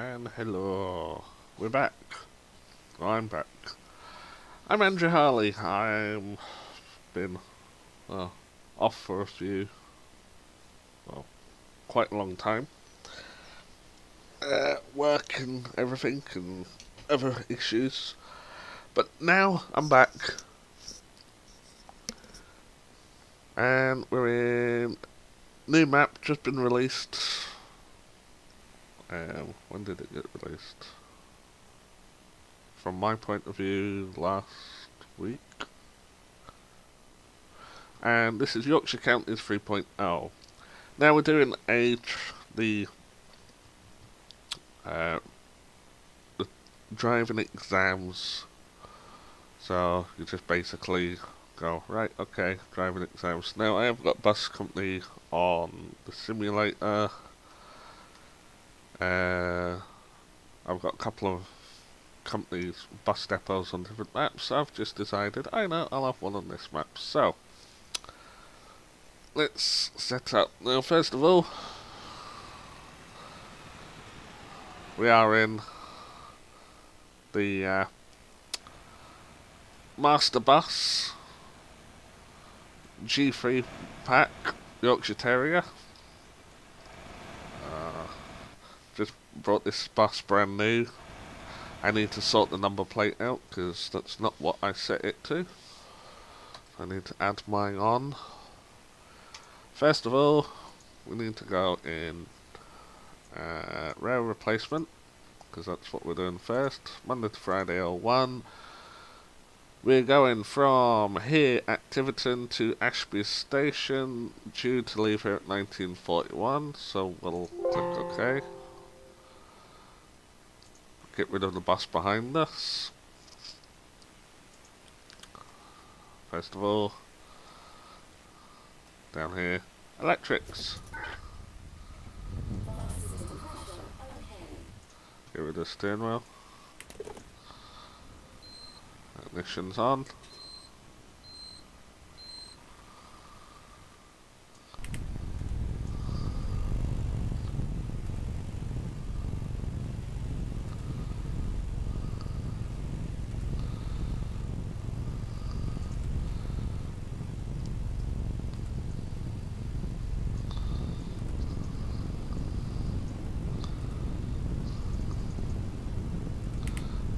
And hello. We're back. I'm back. I'm Andrew Harley. I'm been off for a few, well, quite a long time. Uh, work and everything and other issues. But now I'm back. And we're in new map just been released. Um, when did it get released? From my point of view, last week. And this is Yorkshire Counties 3.0. Now we're doing a the uh, the driving exams. So you just basically go right, okay, driving exams. Now I have got bus company on the simulator. Uh, I've got a couple of companies, bus depots on different maps. I've just decided, I know, I'll have one on this map. So, let's set up. Now, first of all, we are in the uh, Master Bus G3 pack Yorkshire Terrier. Uh, just brought this bus brand new. I need to sort the number plate out because that's not what I set it to. I need to add mine on. First of all, we need to go in uh, rail replacement because that's what we're doing first. Monday to Friday 01. We're going from here at Tiverton to Ashby Station, due to leave here at 1941, so we'll click OK. Get rid of the bus behind us. First of all, down here, electrics. Get rid of the steering wheel. Ignition's on.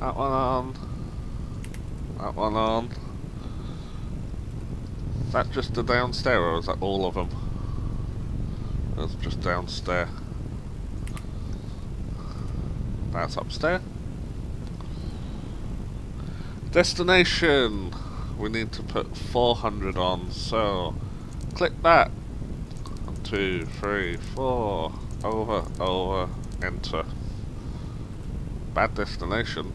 That one on. That one on. Is that just the downstairs or is that all of them? That's just downstairs. That's upstairs. Destination! We need to put 400 on, so click that. One, two, three, four. Over, over, enter. Bad destination.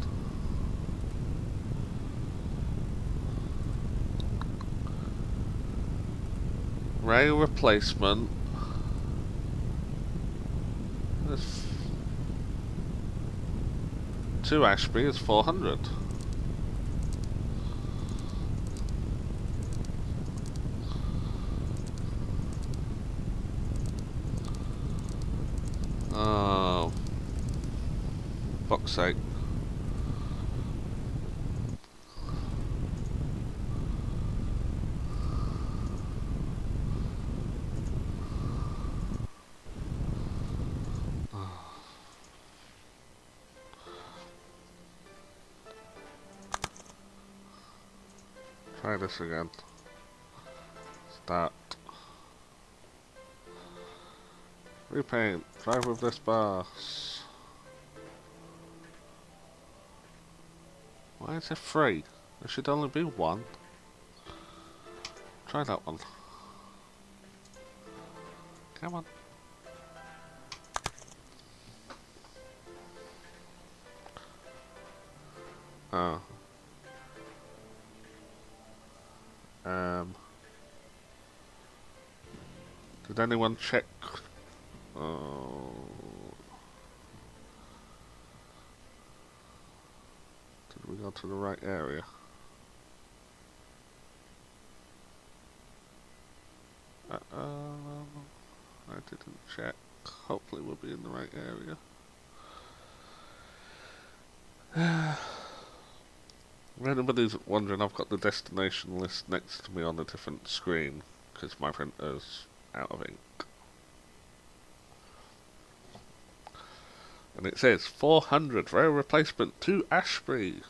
Rail replacement. To Ashby is 400. This again. Start. Repaint. Drive with this bus. Why is it three? There should only be one. Try that one. Come on. Oh. Did anyone check? Oh, did we go to the right area? Uh, I didn't check. Hopefully we'll be in the right area. If anybody's wondering, I've got the destination list next to me on a different screen because my printer's out of ink. And it says 400 rail replacement to Ashbury.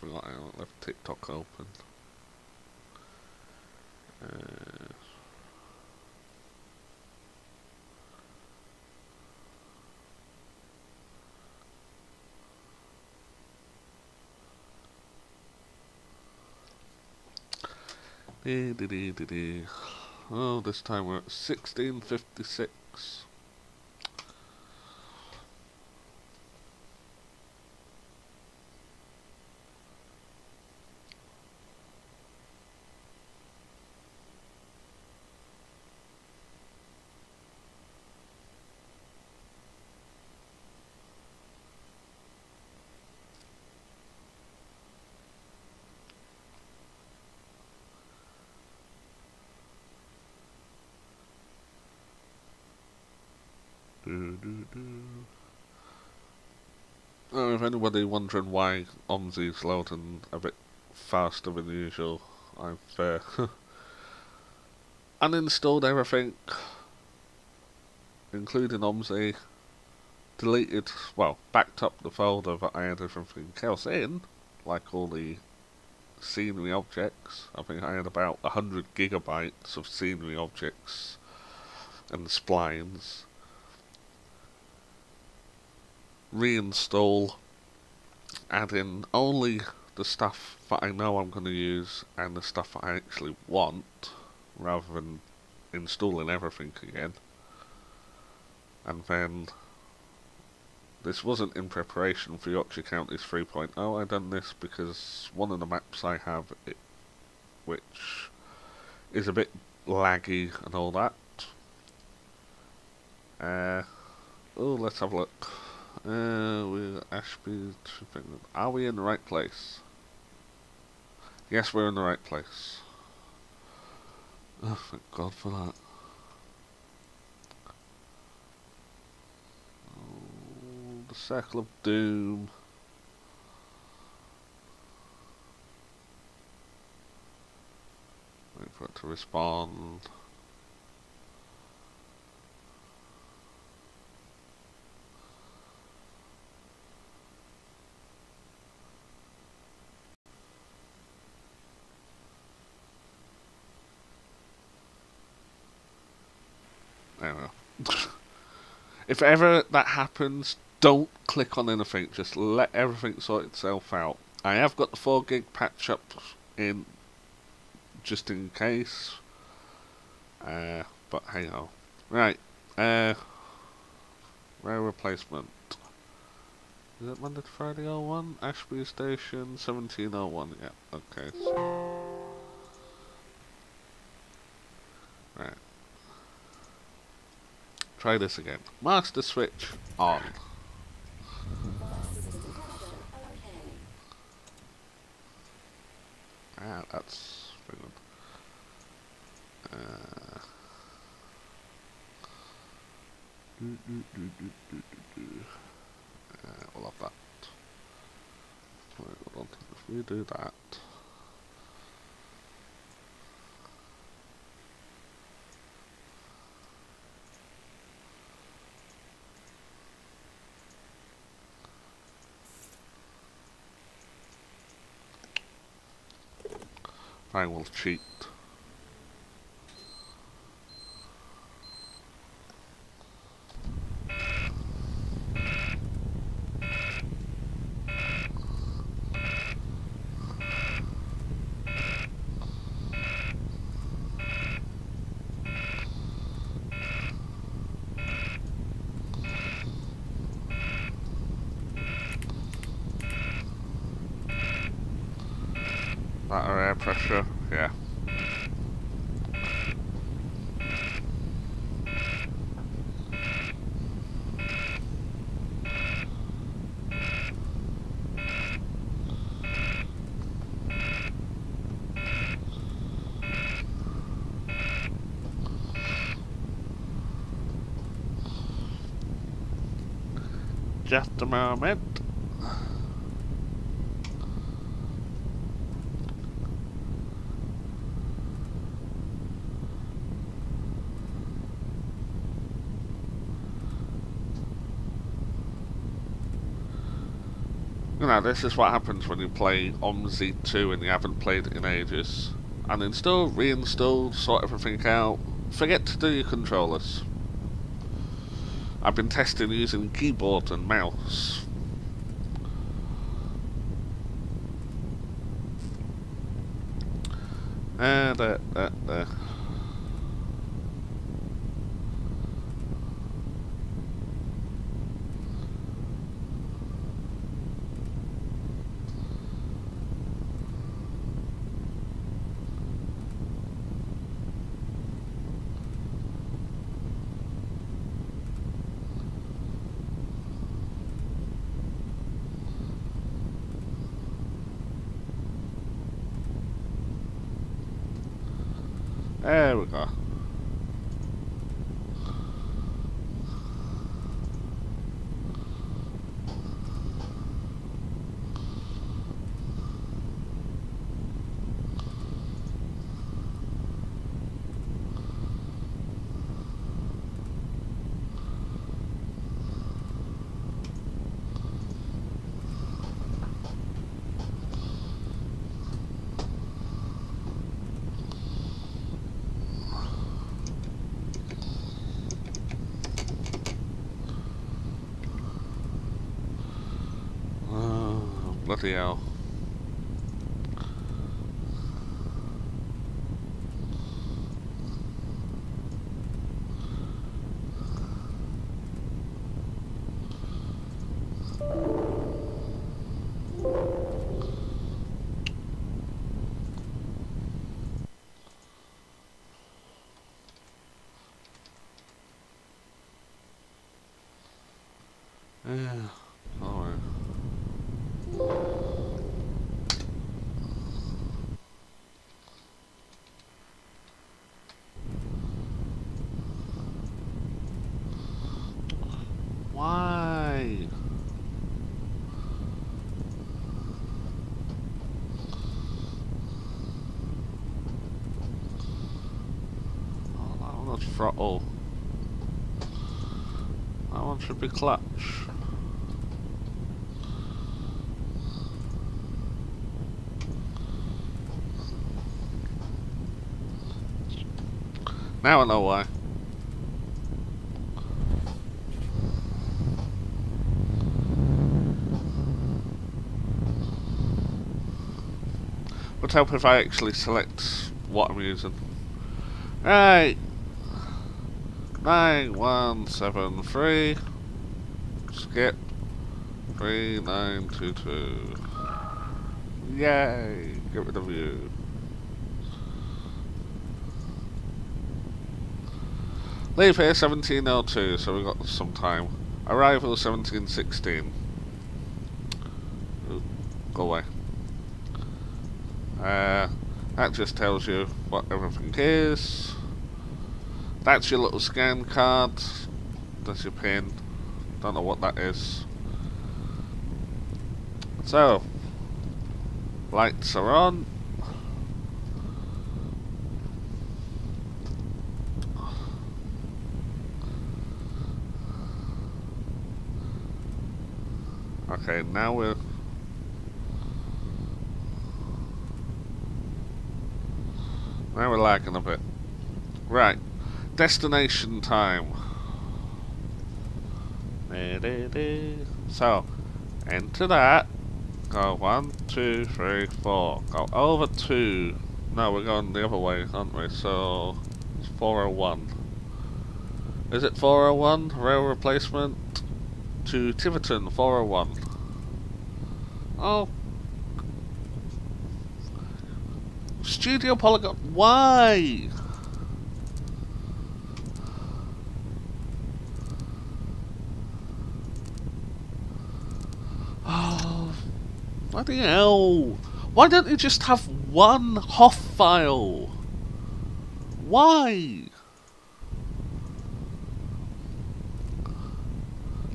Forgot I left TikTok open. Uh, dee dee dee dee dee. Oh, this time we're at 1656. Do, do, if anybody wondering why OMSI's loading a bit faster than usual, I've uh, uninstalled everything, including OMSI, deleted, well, backed up the folder that I had everything else in, like all the scenery objects. I think I had about 100 gigabytes of scenery objects and splines reinstall, add in only the stuff that I know I'm going to use and the stuff that I actually want, rather than installing everything again. And then, this wasn't in preparation for Yorkshire Counties 3.0, I done this because one of the maps I have, it, which is a bit laggy and all that. Uh, oh, let's have a look. Uh, we're Ashby. Are we in the right place? Yes, we're in the right place. Oh, thank God for that. Oh, the Circle of Doom. Wait for it to respond. I don't know. If ever that happens, don't click on anything. Just let everything sort itself out. I have got the 4 gig patch up in just in case. Uh, but hang on. Right. Uh, rail replacement. Is it Monday to Friday 01? Ashby Station 1701. Yeah, okay. So. Right. Try this again. Master switch on. Ah, that's. Uh, do, do, do. Uh, we'll have that. Wait, hold on. If we do that. I will cheat. Just a moment. You know, this is what happens when you play OMSI 2 and you haven't played it in ages. Uninstall, reinstall, sort everything out. Forget to do your controllers. I've been testing using keyboard and mouse. Uh, uh, uh. There we go. Oh, bloody hell. Yeah, alright. Why? Oh, that one was throttle. That one should be clutch. Now I know why. Would help if I actually select what I'm using. Right. Nine one seven three. Skip. Three nine two two. Yay! Get rid of you. Leave here 1702, so we've got some time. Arrival 1716. Ooh, go away. Uh, that just tells you what everything is. That's your little scan card. That's your pin. Don't know what that is. So, lights are on. Okay, now we're now we're lagging a bit. Right, destination time. So, enter that. Go one, two, three, four. Go over two. No, we're going the other way, aren't we? So, it's 401. Is it 401? Rail replacement? to Tiverton 401. Oh. Studio Polygon. Why? Oh. Bloody hell. Why don't you just have one HOF file? Why?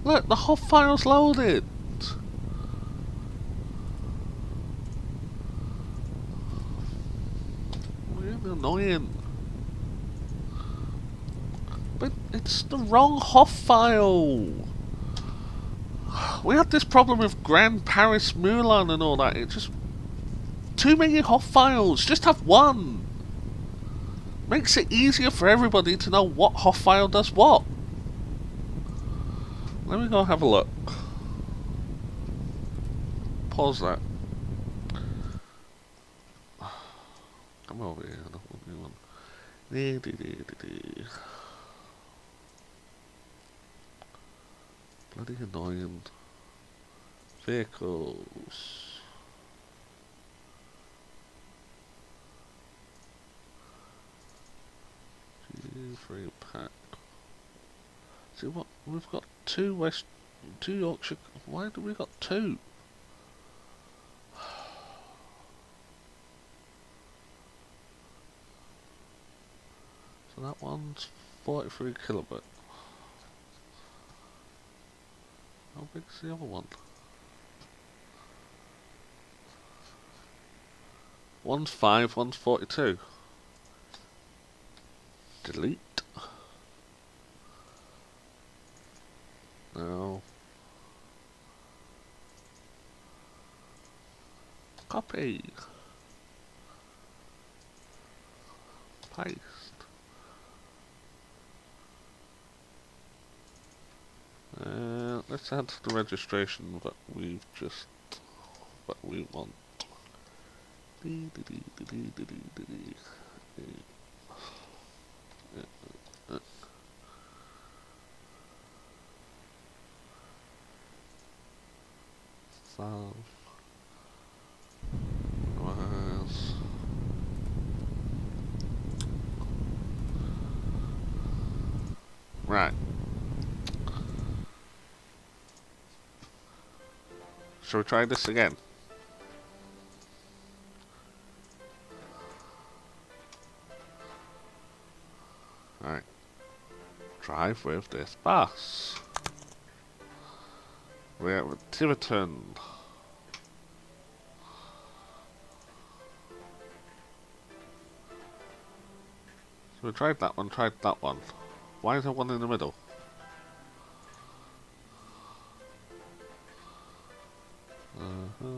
Look, the HOF file's loaded. Really annoying. But it's the wrong HOF file. We had this problem with Grand Paris Moulon and all that. It's just too many HOF files. Just have one. Makes it easier for everybody to know what HOF file does what. Let me go have a look. Pause that. Come over here. Bloody annoying. Vehicles. Free pack. See what we've got two West two Yorkshire why do we got two? So that one's forty three kilobit. How big's the other one? One's five, one's forty two. Delete. No. Copy. Paste. Uh, let's add the registration that we've just that we want. Five. Was. Right. Shall we try this again? Drive with this bus. We're at Tiverton. So we tried that one, tried that one. Why is there one in the middle? Uh-huh.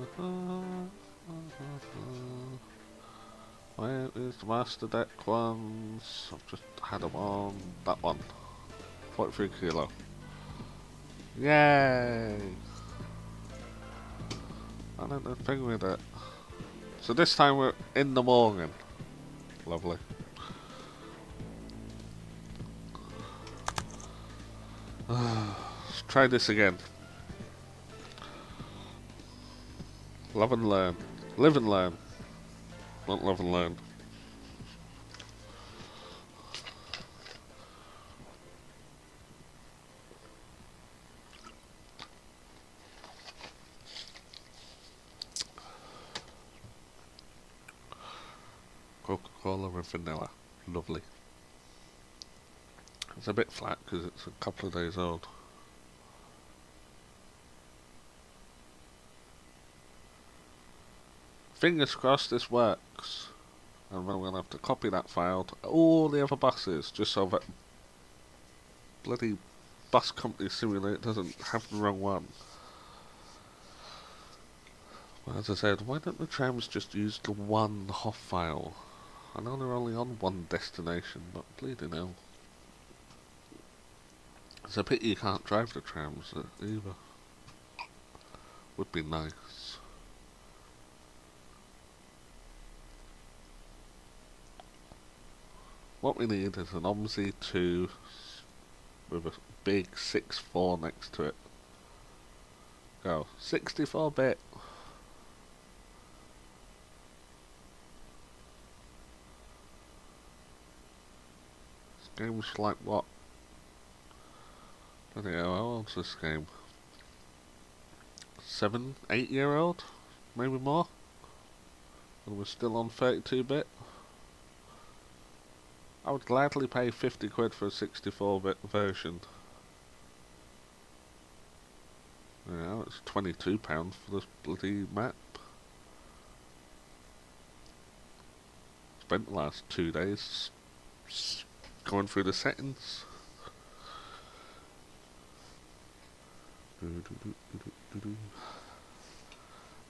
Where is the master deck ones? I've just had them on that one. 43 kilo. Yay! I don't know thing with it. So this time we're in the morning. Lovely. Let's try this again. Love and learn. Live and learn. Not love and learn. Vanilla. Lovely. It's a bit flat because it's a couple of days old. Fingers crossed this works. And then to have to copy that file to all the other buses just so that bloody bus company simulator doesn't have the wrong one. Well, as I said, why don't the trams just use the one HOF file? I know they're only on one destination, but bleeding hell. It's a pity you can't drive the trams uh, either. Would be nice. What we need is an OMSI 2 with a big 6.4 next to it. Go. 64 bit. Game's like what? I don't know, how old's this game? Seven, eight year old? Maybe more? And we're still on 32 bit? I would gladly pay 50 quid for a 64 bit version. Yeah, it's twenty-two pounds for this bloody map. Spent the last two days going through the settings.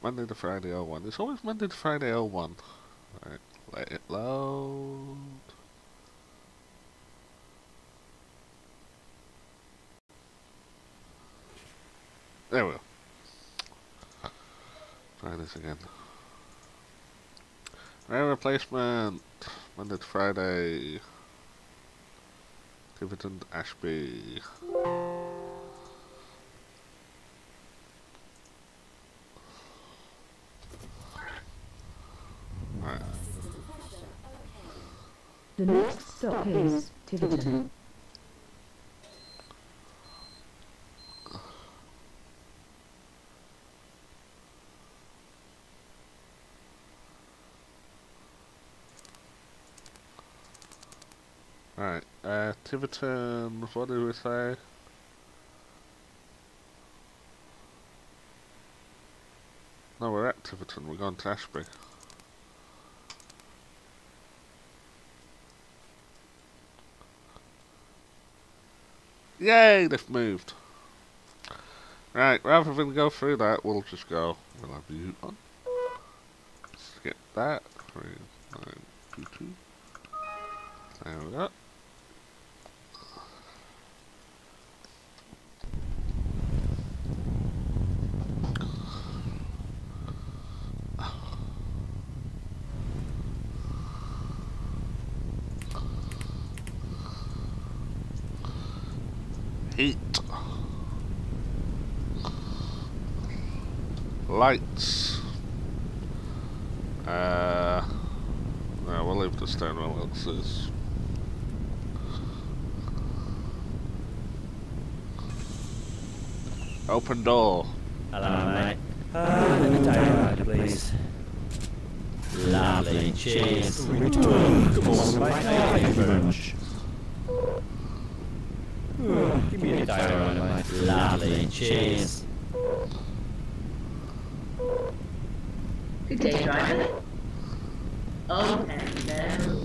Monday to Friday L 01. It's always Monday to Friday L 01. Right, let it load. There we go. Try this again. Rare replacement. Monday to Friday. Tiverton Ashby. The next stop is Tiverton. Right. Uh, Tiverton. What did we say? No, we're at Tiverton. We're going to Ashby. Yay, they've moved. Right, rather than go through that, we'll just go. We'll have you on. Skip that. Three, nine, two, two. There we go. Lights. Uh, no, we'll leave the stone where else is. Open door. Hello, mate. Uh, let me take a ride, please. Lovely. Cheers. Come on, mate. Thank you very much. Give me a day ride, mate. Lovely. Cheers. Good day, driver. Oh, hello.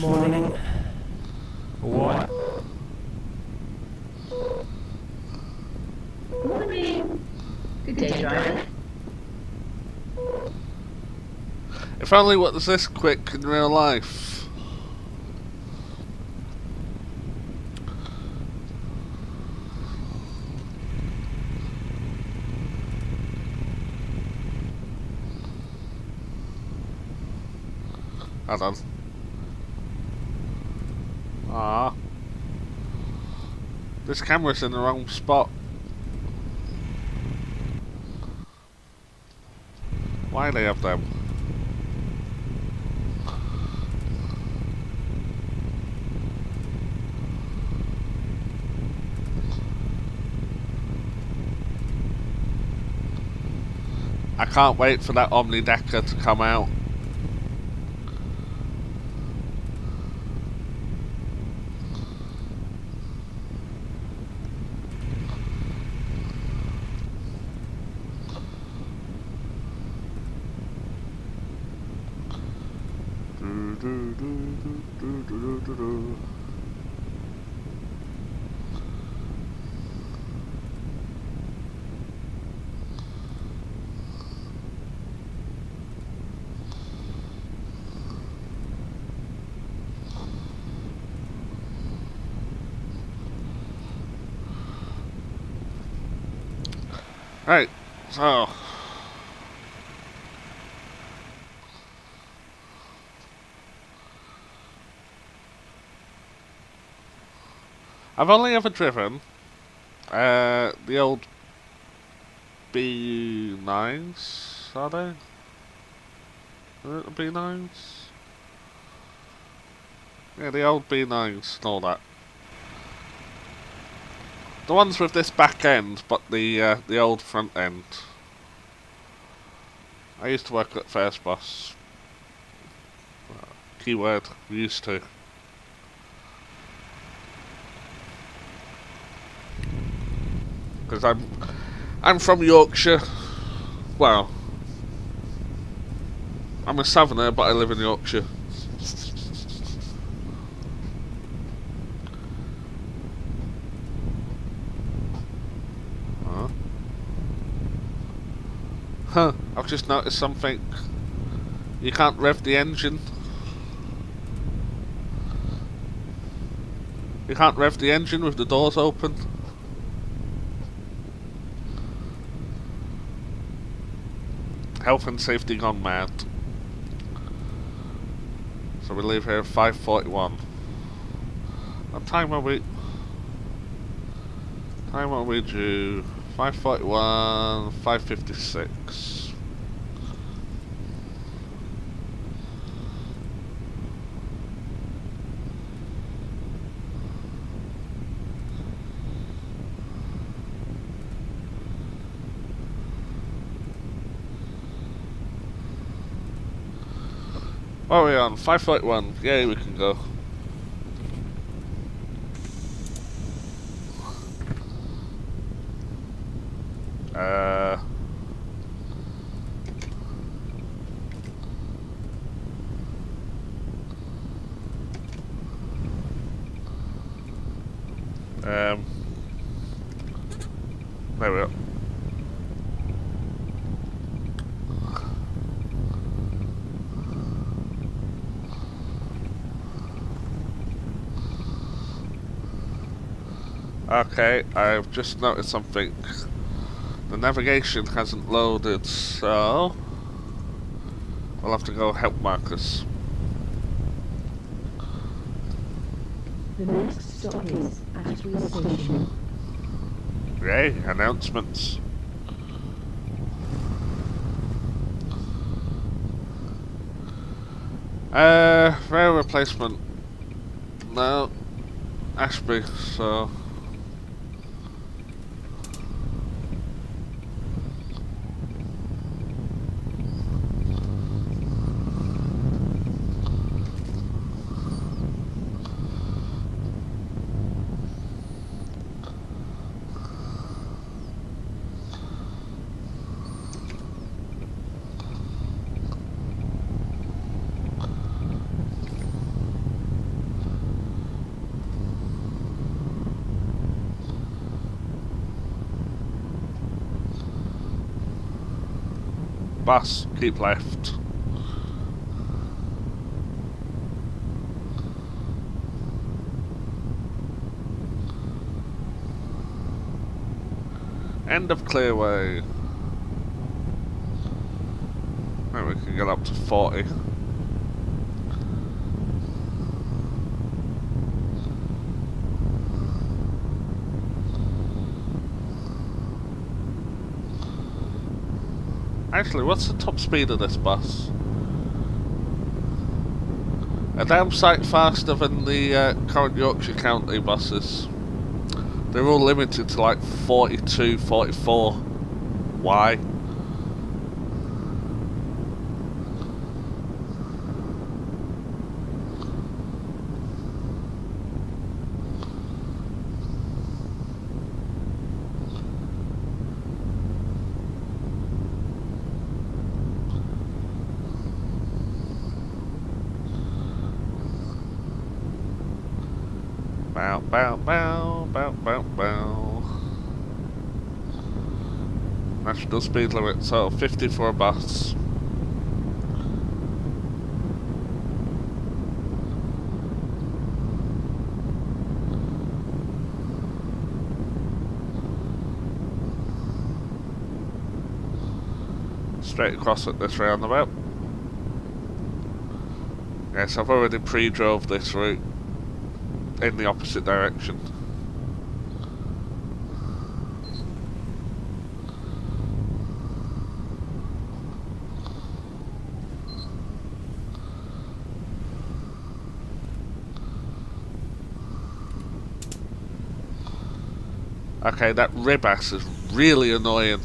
Morning. What? Morning. Good day, driver. If only what was this quick in real life. Hold on. Ah. This camera's in the wrong spot. Why do they have them? I can't wait for that Omni Decker to come out. Do, do, do, do, do, do, do, do. Right, so I've only ever driven uh, the old B9s, are they? Are it the B9s? Yeah, the old B9s and all that. The ones with this back end, but the uh, the old front end. I used to work at First Bus. Keyword, used to. Because I'm, I'm from Yorkshire. Well, I'm a southerner, but I live in Yorkshire. Huh? Huh, I've just noticed something. You can't rev the engine. You can't rev the engine with the doors open. Health and safety gone mad. So we leave here at 5.41. What time are we? Time are we due? 5.41, 5.56. What are we on? 5.1. Yay, we can go. Uh... Um... There we go. Okay, I've just noticed something. The navigation hasn't loaded, so... We'll have to go help Marcus. The next Yay, announcements. Uh, rail replacement. No. Ashby, so... Bus, keep left. End of clearway. Now we can get up to 40. Actually, what's the top speed of this bus? A damn sight faster than the uh, current Yorkshire County buses. They're all limited to like 42, 44. Why? Speed limit, so 50 for. Straight across at this roundabout. Yes, I've already pre-drove this route in the opposite direction. Okay, that ribass is really annoying.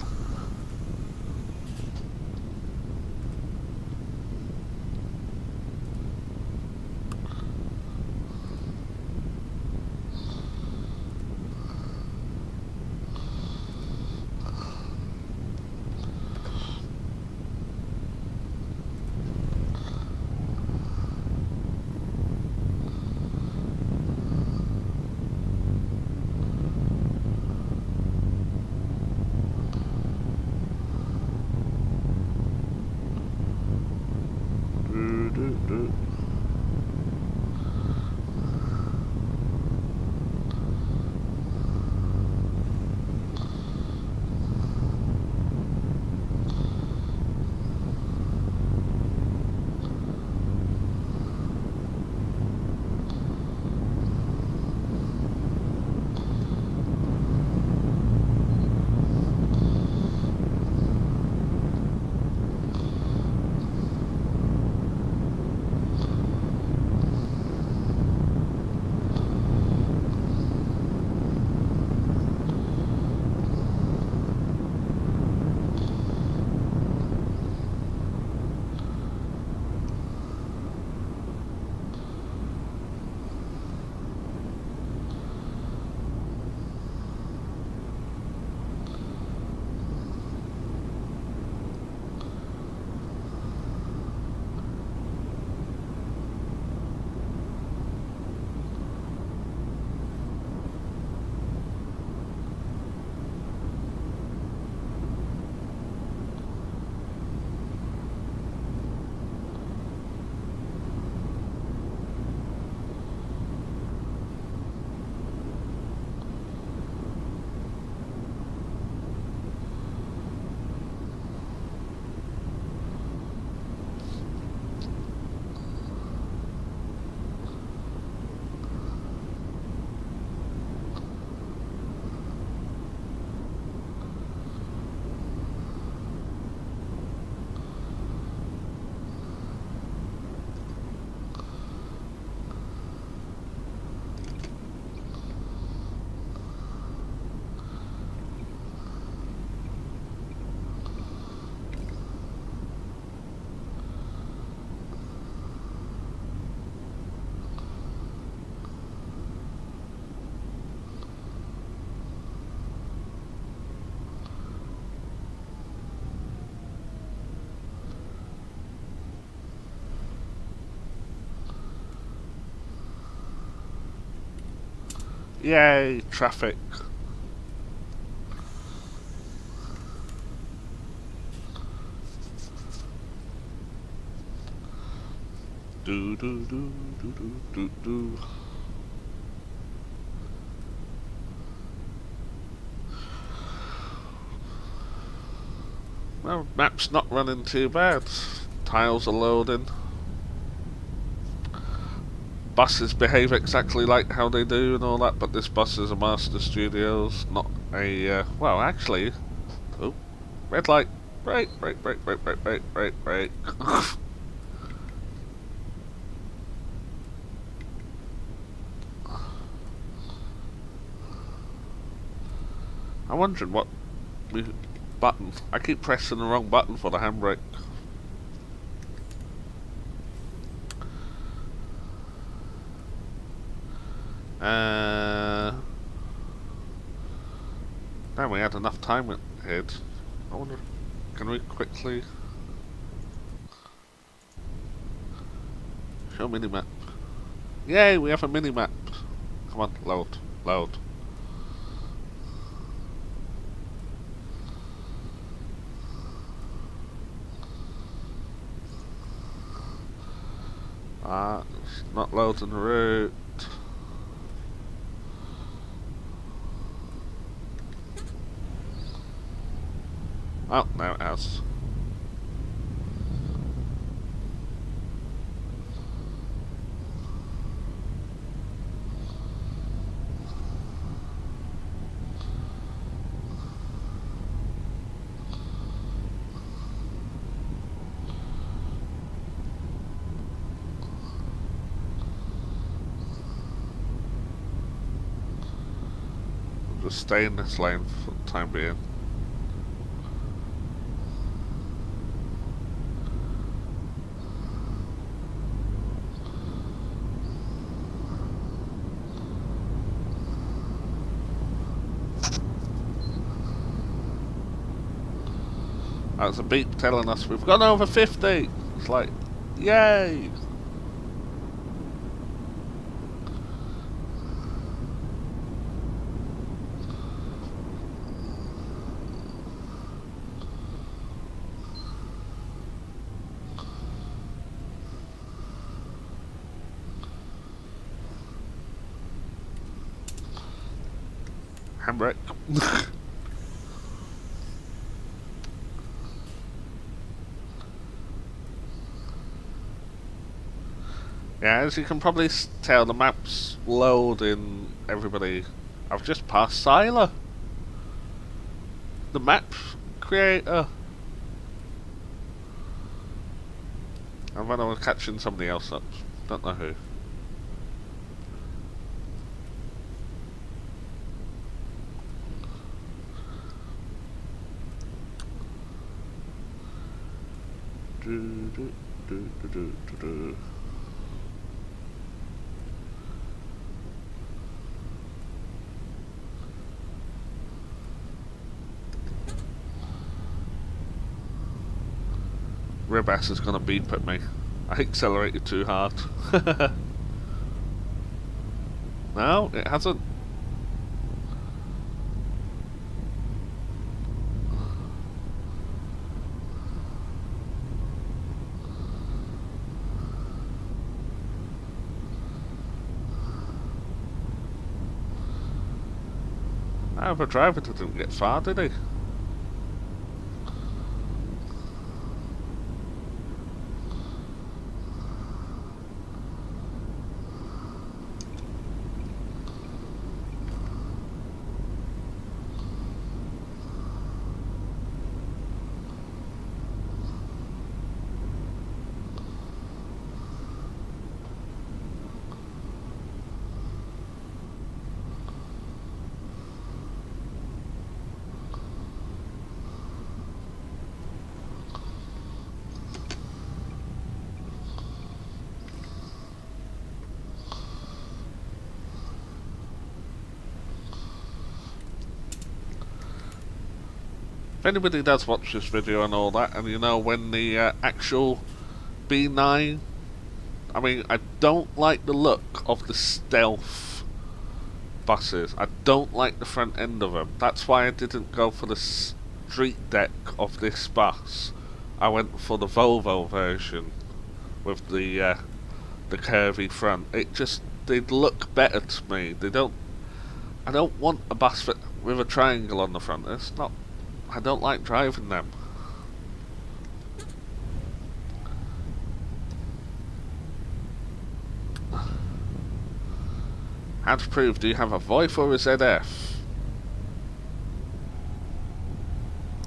Yay, traffic. Do do do do do do do. Well, map's not running too bad. Tiles are loading. Buses behave exactly like how they do and all that, but this bus is a Master Studios, not a, uh, well, actually, oh, red light, brake, brake, brake, brake, brake, brake, brake, brake. I'm wondering what button. I keep pressing the wrong button for the handbrake. Uh, now we had enough time ahead. I wonder, can we quickly show minimap? Yay, we have a minimap. Come on, load, load. Ah, it's not loading the route. Oh, now it has. Just stay in this lane for the time being. That's a beep telling us we've gone over 50. It's like, yay! Handbrake. Yeah, as you can probably tell, the map's loading everybody. I've just passed Sylar. The map creator. And then I was catching somebody else up. Don't know who. Do, do, do, Rebass is gonna beep at me. I accelerated too hard. no, it hasn't. The driver didn't get far, did he? Anybody does watch this video and all that, and you know when the uh, actual B9, I mean, I don't like the look of the stealth buses. I don't like the front end of them. That's why I didn't go for the StreetDeck of this bus. I went for the Volvo version with the uh, the curvy front. It just they look better to me. They don't. I don't want a bus with a triangle on the front. It's not. I don't like driving them. How to prove? Do you have a Voith or a ZF?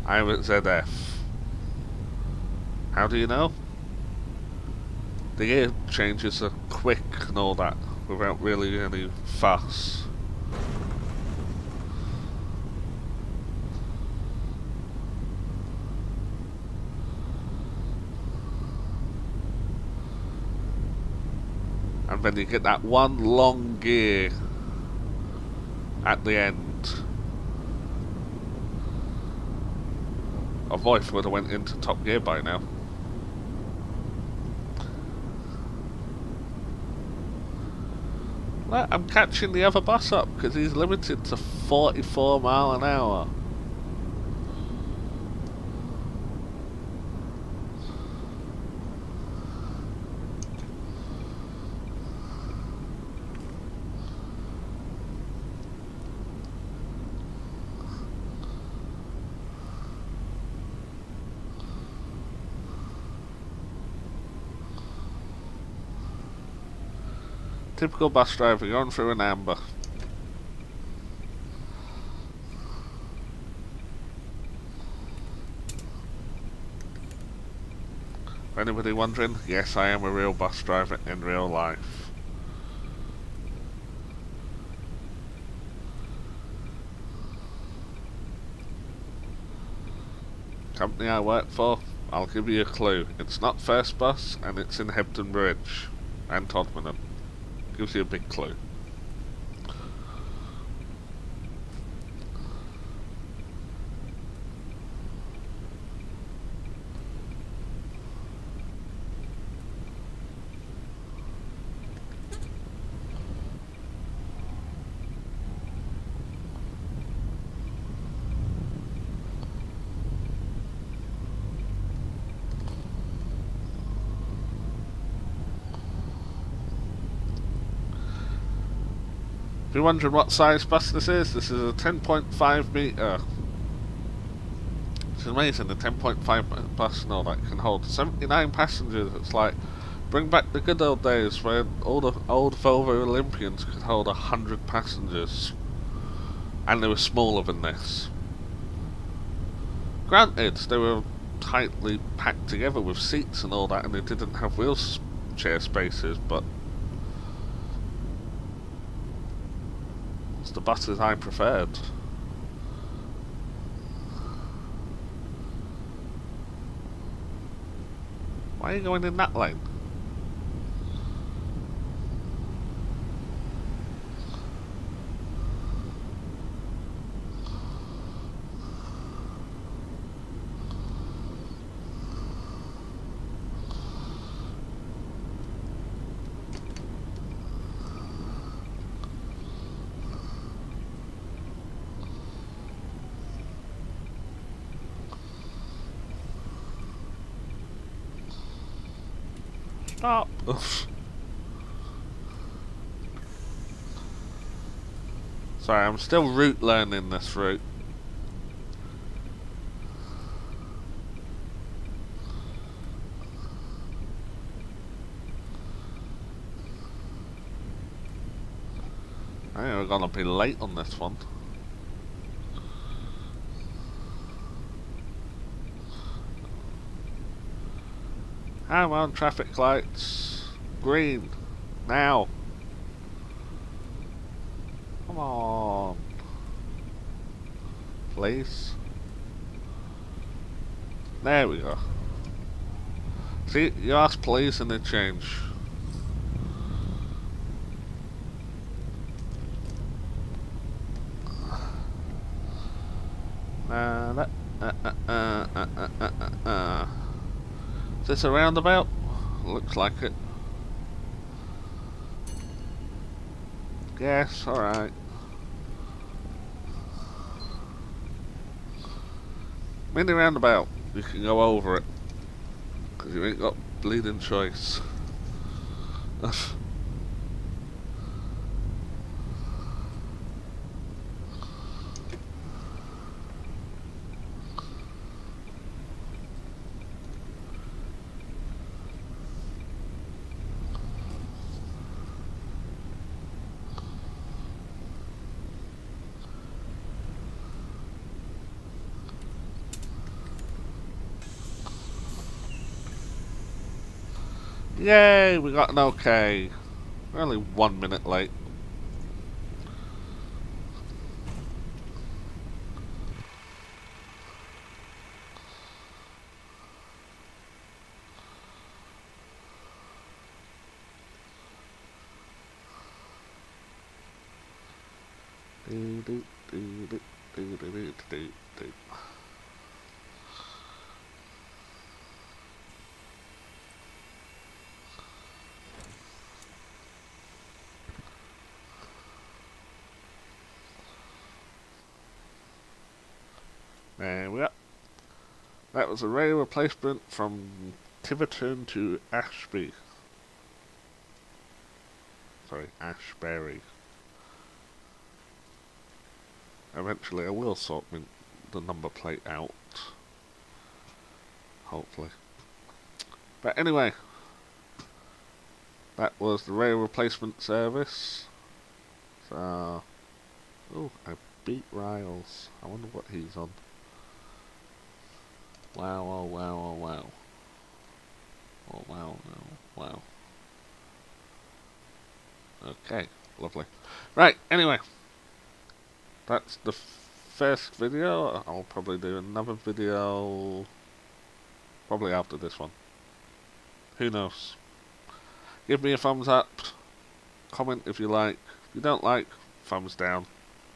I have a ZF. How do you know? The gear changes are quick and all that without really any fuss. And then you get that one long gear at the end. A Voith would have went into top gear by now. I'm catching the other bus up because he's limited to 44 mile an hour. Typical bus driver going through an amber. Anybody wondering? Yes, I am a real bus driver in real life. Company I work for, I'll give you a clue. It's not First Bus and it's in Hebden Bridge and Todmorden. Gives you a big clue. If you're wondering what size bus this is, this is a 10.5 metre. It's amazing, the 10.5 bus and all that can hold 79 passengers. It's like, bring back the good old days when all the old Volvo Olympians could hold 100 passengers. And they were smaller than this. Granted, they were tightly packed together with seats and all that, and they didn't have wheelchair spaces, but the buses I preferred. Why are you going in that lane? Stop! Sorry, I'm still route learning this route. I think we're gonna be late on this one. I'm on traffic lights. Green. Now. Come on. Please. There we go. See, you ask please and they change. this a roundabout? Looks like it. Yes, alright. Mini roundabout, you can go over it. Because you ain't got bleeding choice. Yay, we got an okay. We're only one minute late. Was a rail replacement from Tiverton to Ashby. Sorry, Ashbury. Eventually I will sort the number plate out. Hopefully. But anyway, that was the rail replacement service. So, oh, I beat Riles. I wonder what he's on. Wow, oh wow, oh wow. Oh wow, oh wow. Okay, lovely. Right, anyway. That's the first video. I'll probably do another video probably after this one. Who knows? Give me a thumbs up. Comment if you like. If you don't like, thumbs down.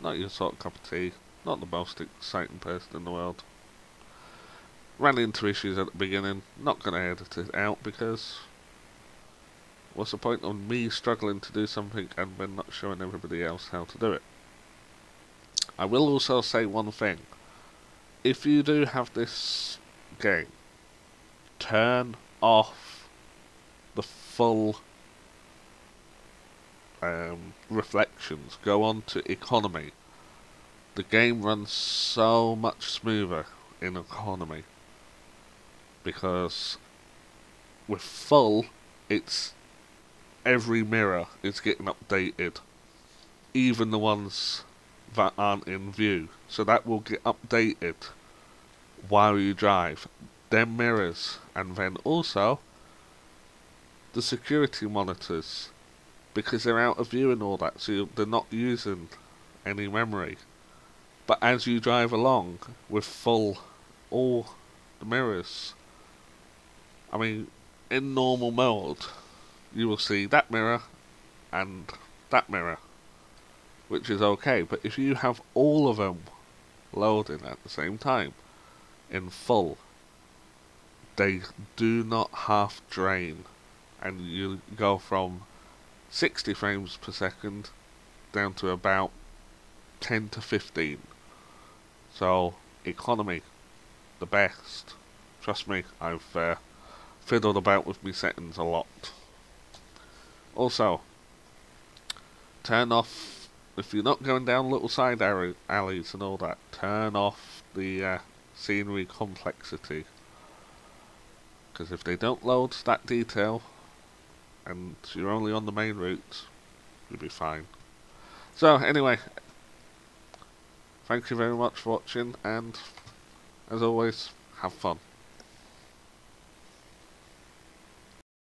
Not your sort of cup of tea. Not the most exciting person in the world ran into issues at the beginning. Not going to edit it out because what's the point of me struggling to do something and then not showing everybody else how to do it? I will also say one thing. If you do have this game, turn off the full um, reflections. Go on to economy. The game runs so much smoother in economy because with full, it's every mirror is getting updated, even the ones that aren't in view. So that will get updated while you drive. Them mirrors, and then also the security monitors, because they're out of view and all that, so they're not using any memory. But as you drive along with full all the mirrors I mean, in normal mode, you will see that mirror and that mirror, which is okay. But if you have all of them loading at the same time, in full, they do not half drain, and you go from 60 frames per second down to about 10 to 15. So, economy, the best. Trust me, I've uh, fiddled about with my settings a lot. Also, turn off, if you're not going down little side alleys and all that, turn off the uh, scenery complexity. Because if they don't load that detail, and you're only on the main route, you'll be fine. So, anyway, thank you very much for watching, and as always, have fun.